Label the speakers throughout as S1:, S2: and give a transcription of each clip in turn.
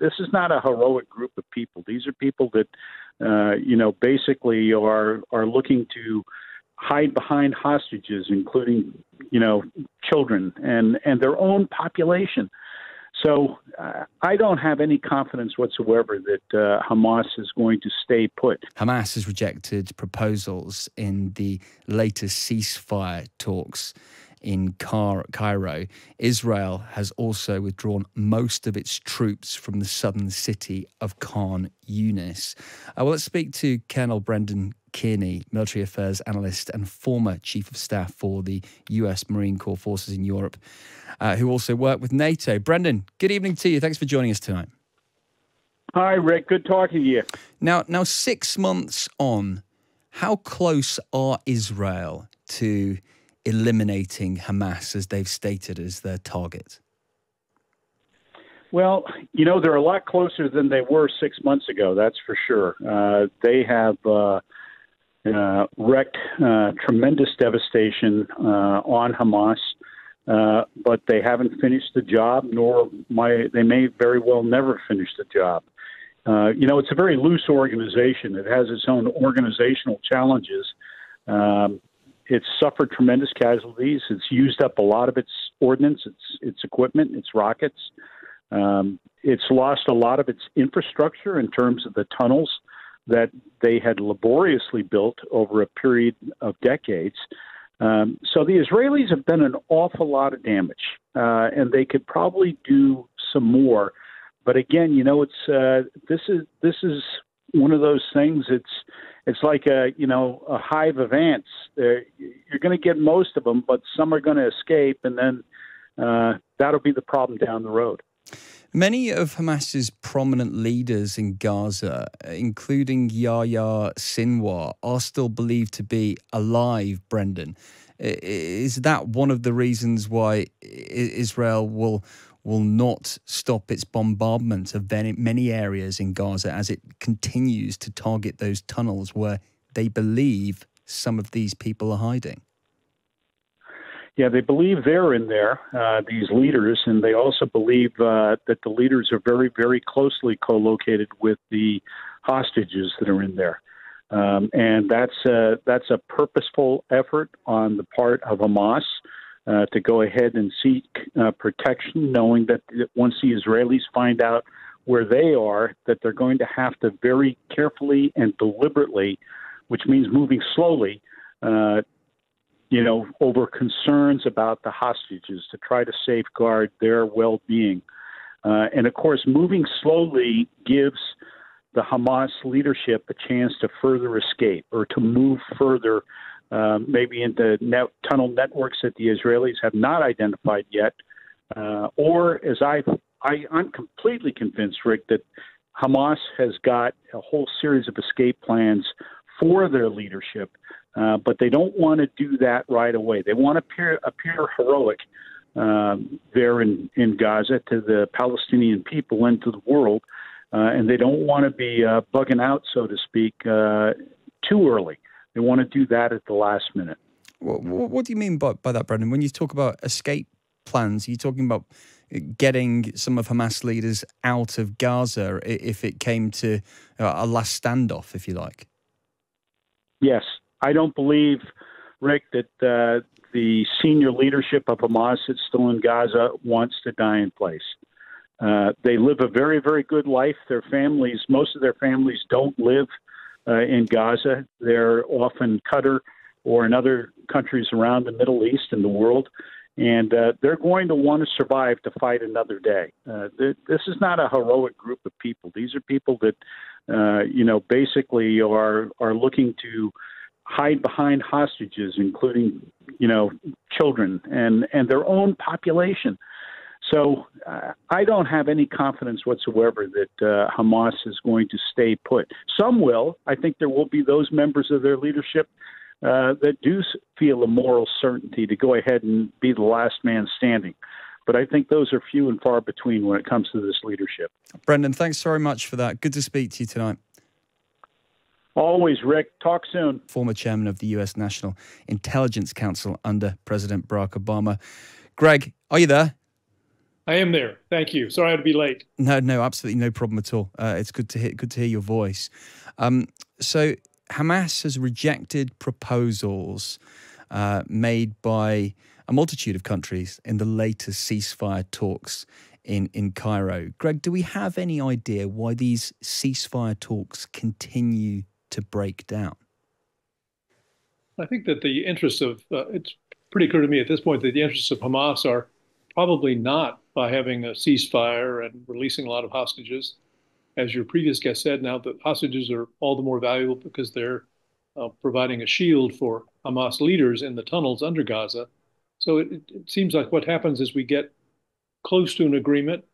S1: this is not a heroic group of people. These are people that, uh, you know, basically are are looking to hide behind hostages, including, you know, children and and their own population. So uh, I don't have any confidence whatsoever that uh, Hamas is going to stay put.
S2: Hamas has rejected proposals in the latest ceasefire talks in Cairo. Israel has also withdrawn most of its troops from the southern city of Khan Yunis. Uh, well, let's speak to Colonel Brendan Kearney, military affairs analyst and former chief of staff for the US Marine Corps forces in Europe, uh, who also worked with NATO. Brendan, good evening to you. Thanks for joining us tonight.
S1: Hi, Rick. Good talking to you.
S2: Now, now, six months on, how close are Israel to eliminating Hamas as they've stated as their target?
S1: Well, you know, they're a lot closer than they were six months ago, that's for sure. Uh, they have uh, uh, wreaked uh, tremendous devastation uh, on Hamas, uh, but they haven't finished the job, nor my, they may very well never finish the job. You know, it's a very loose organization. It has its own organizational challenges. Um, it's suffered tremendous casualties. It's used up a lot of its ordnance, its its equipment, its rockets. Um, it's lost a lot of its infrastructure in terms of the tunnels that they had laboriously built over a period of decades. Um, so the Israelis have done an awful lot of damage, uh, and they could probably do some more. But again, you know, it's uh, this is this is one of those things. It's it's like a you know a hive of ants. Uh, you're going to get most of them, but some are going to escape, and then uh, that'll be the problem down the road.
S2: Many of Hamas's prominent leaders in Gaza, including Yahya Sinwar, are still believed to be alive, Brendan. Is that one of the reasons why Israel will will not stop its bombardment of many areas in Gaza as it continues to target those tunnels where they believe some of these people are hiding?
S1: Yeah, they believe they're in there, uh, these leaders, and they also believe uh, that the leaders are very, very closely co located with the hostages that are in there. Um, and that's a, that's a purposeful effort on the part of Hamas uh, to go ahead and seek uh, protection, knowing that once the Israelis find out where they are, that they're going to have to very carefully and deliberately, which means moving slowly, uh, you know, over concerns about the hostages to try to safeguard their well being. Uh, and of course, moving slowly gives the Hamas leadership a chance to further escape or to move further, uh, maybe into net- tunnel networks that the Israelis have not identified yet. Uh, or, as I, I, I'm completely convinced, Rick, that Hamas has got a whole series of escape plans for their leadership uh, but they don't want to do that right away. They want to appear, appear heroic um, there in, in Gaza to the Palestinian people and to the world, uh, and they don't want to be uh, bugging out, so to speak, uh, too early. They want to do that at the last minute.
S2: What, what do you mean by, by that, Brendan? When you talk about escape plans, are you talking about getting some of Hamas leaders out of Gaza if it came to uh, a last standoff, if you like?
S1: Yes, I don't believe, Rick, that uh, the senior leadership of Hamas that's still in Gaza wants to die in place. Uh, they live a very, very good life. Their families, most of their families, don't live uh, in Gaza. They're often Qatar or in other countries around the Middle East and the world. And uh, they're going to want to survive to fight another day. Uh, this is not a heroic group of people. These are people that, uh, you know, basically are are looking to hide behind hostages, including you know children and and their own population. So uh, I don't have any confidence whatsoever that uh, Hamas is going to stay put. Some will. I think there will be those members of their leadership uh, that do feel a moral certainty to go ahead and be the last man standing. But I think those are few and far between when it comes to this leadership.
S2: Brendan, thanks very much for that. Good to speak to you tonight.
S1: Always, Rick. Talk soon.
S2: Former chairman of the U.S. National Intelligence Council under President Barack Obama. Greg, are you there?
S3: I am there. Thank you. Sorry I had to be late.
S2: No, no, absolutely no problem at all. Uh, it's good to hear. Good to hear your voice. Um, so Hamas has rejected proposals uh, made by a multitude of countries in the latest ceasefire talks in, in Cairo. Greg, do we have any idea why these ceasefire talks continue to break down?
S3: I think that the interests of, uh, it's pretty clear to me at this point that the interests of Hamas are probably not by having a ceasefire and releasing a lot of hostages. As your previous guest said, now the hostages are all the more valuable because they're uh, providing a shield for Hamas leaders in the tunnels under Gaza. So it, it seems like what happens is we get close to an agreement.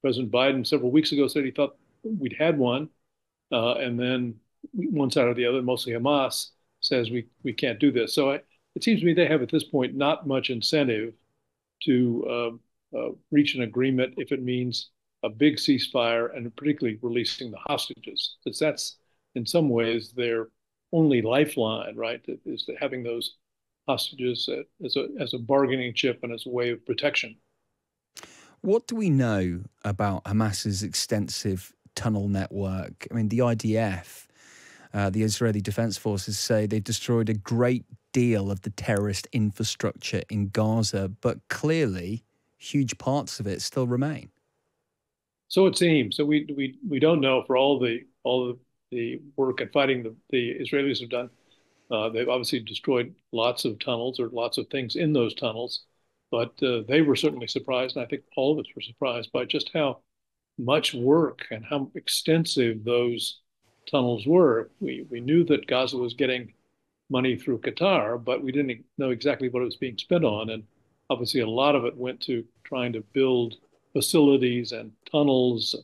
S3: President Biden several weeks ago said he thought we'd had one, uh, and then one side or the other, mostly Hamas, says we we can't do this. So I, it seems to me they have at this point not much incentive to uh, uh, reach an agreement if it means a big ceasefire and particularly releasing the hostages. Because that's in some ways their only lifeline, right? Is having those hostages as a as a bargaining chip and as a way of protection.
S2: What do we know about Hamas's extensive tunnel network? I mean, the IDF, uh, the Israeli Defense Forces, say they destroyed a great deal of the terrorist infrastructure in Gaza, but clearly, huge parts of it still remain.
S3: So it seems. So we we we don't know for all the all the, work and fighting the, the Israelis have done. Uh, they've obviously destroyed lots of tunnels or lots of things in those tunnels. But uh, they were certainly surprised, and I think all of us were surprised by just how much work and how extensive those tunnels were. We, we knew that Gaza was getting money through Qatar, but we didn't know exactly what it was being spent on. And obviously, a lot of it went to trying to build facilities and tunnels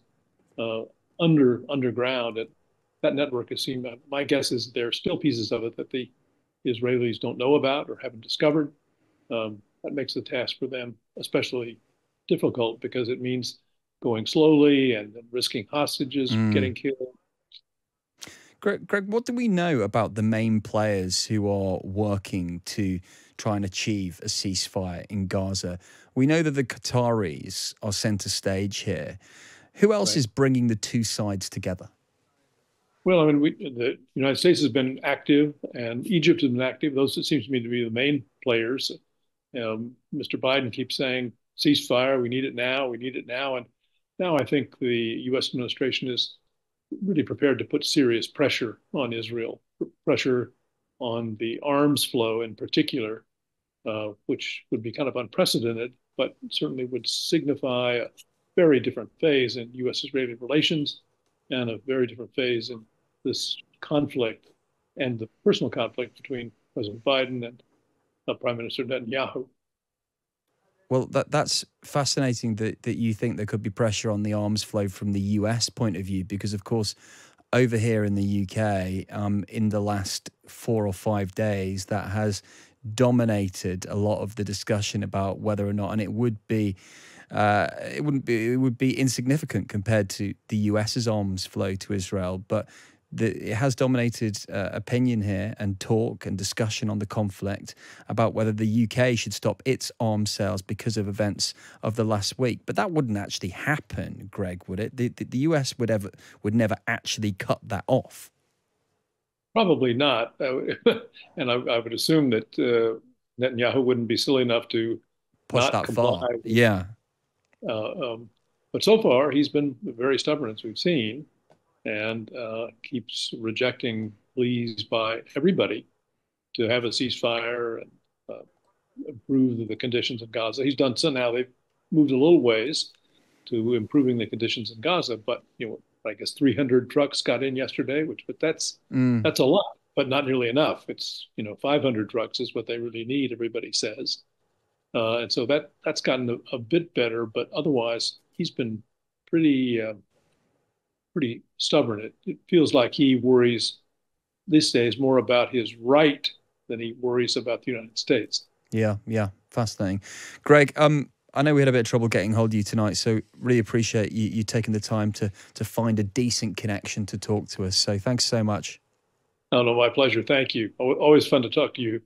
S3: uh, under underground. And that network has seen. My guess is there are still pieces of it that the Israelis don't know about or haven't discovered. Um, that makes the task for them especially difficult because it means going slowly and risking hostages mm. getting killed.
S2: Greg, Greg, what do we know about the main players who are working to try and achieve a ceasefire in Gaza? We know that the Qataris are center stage here. Who else right. is bringing the two sides together?
S3: Well, I mean, we, the United States has been active, and Egypt has been active. Those it seems to me to be the main players. Um, Mr. Biden keeps saying ceasefire, we need it now, we need it now. And now I think the U.S. administration is really prepared to put serious pressure on Israel, pressure on the arms flow in particular, uh, which would be kind of unprecedented, but certainly would signify a very different phase in U.S. Israeli relations and a very different phase in this conflict and the personal conflict between President Biden and uh, Prime Minister Netanyahu.
S2: Well, that that's fascinating that, that you think there could be pressure on the arms flow from the US point of view, because of course, over here in the UK, um, in the last four or five days, that has dominated a lot of the discussion about whether or not, and it would be. Uh, it wouldn't be it would be insignificant compared to the US's arms flow to Israel, but the, it has dominated uh, opinion here and talk and discussion on the conflict about whether the UK should stop its arms sales because of events of the last week. But that wouldn't actually happen, Greg, would it? The, the, the US would ever would never actually cut that off.
S3: Probably not, and I, I, would assume that uh, Netanyahu wouldn't be silly enough to
S2: push that far. Yeah.
S3: Uh, um, but so far, he's been very stubborn, as we've seen and uh, keeps rejecting pleas by everybody to have a ceasefire and uh, improve the conditions in Gaza. He's done so now. They've moved a little ways to improving the conditions in Gaza, but you know, I guess 300 trucks got in yesterday, which but that's mm. that's a lot, but not nearly enough. It's you know 500 trucks is what they really need. Everybody says, uh, and so that that's gotten a, a, bit better, but otherwise he's been pretty uh, pretty stubborn. It, it feels like he worries these days more about his right than he worries about the United States.
S2: Yeah, yeah, fascinating. Greg, um, I know we had a bit of trouble getting hold of you tonight, so really appreciate you, you taking the time to to find a decent connection to talk to us. So thanks so much.
S3: Oh no, my pleasure. Thank you. Always fun to talk to you.